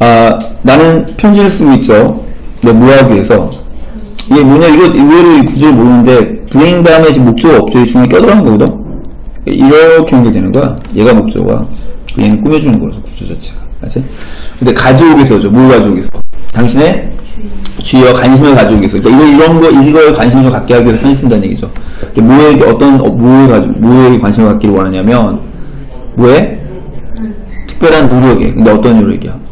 아, 나는 편지를 쓰고 있죠. 내 뭐하기 위해서. 이게 뭐냐, 이거 의외로 이 구조를 모르는데, 부행 다음에 지금 목조가 없죠. 이 중간에 껴들어간 거거든? 이렇게 연결되는 거야. 얘가 목조가. 얘는 꾸며주는 거라서, 구조 자체가. 알지? 근데 위해서죠. 뭘 위해서? 당신의 주의와 관심을 가져오기 위해서. 그러니까 이거, 이런 거, 이거에 관심을 좀 갖게 하기 위해서 편지 쓴다는 얘기죠. 이게 뭐에, 어떤, 어, 뭐에 가지고, 뭐에 관심을 갖기를 원하냐면, 뭐에? 특별한 노력에. 근데 어떤 노력이야?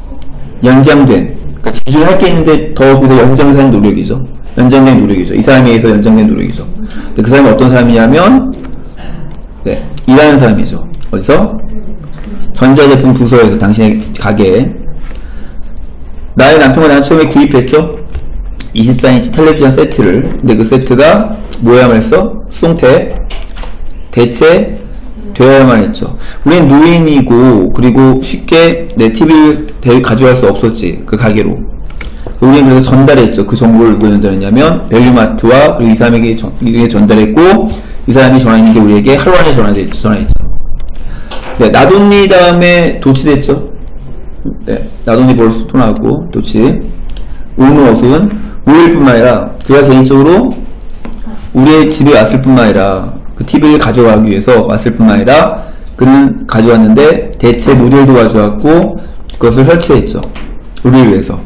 연장된. 그러니까 지주를 할 게 있는데 더 그게 연장된 노력이죠. 연장된 노력이죠. 이 사람에 의해서 연장된 노력이죠. 근데 그 사람이 어떤 사람이냐면, 네, 일하는 사람이죠. 어디서? 전자제품 부서에서 당신의 가게에. 나의 남편과 나는 처음에 구입했죠? 24인치 텔레비전 세트를. 근데 그 세트가 뭐야만 했어? 수동태. 대체 되어야만 했죠. 우리는 노인이고 그리고 쉽게 내 TV를 대- 가져갈 수 없었지 그 가게로. 우리는 그래서 전달했죠. 그 정보를 누구 전달했냐면 밸류마트와 그리고 이 사람에게 전, 전달했고 이 사람이 전화했는데 우리에게 하루 안에 전화했죠. 전화했죠. 네, 나돈니 다음에 도치됐죠. 네, 나돈니 벌써 또 나왔고 도치. 울무엇은 5일뿐만 아니라 그가 개인적으로 우리의 집에 왔을 뿐만 아니라 그 TV를 가져가기 위해서 왔을 뿐만 아니라 그는 가져왔는데 대체 모델도 가져왔고 그것을 설치했죠. 우리를 위해서.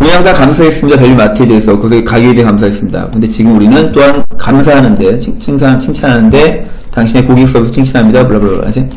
우리 항상 감사했습니다. 벨리 마트에 대해서 그것에 가게에 대해 감사했습니다. 근데 지금 우리는 또한 감사하는데 칭찬하는데 당신의 고객 서비스 칭찬합니다. 블라블라 하지?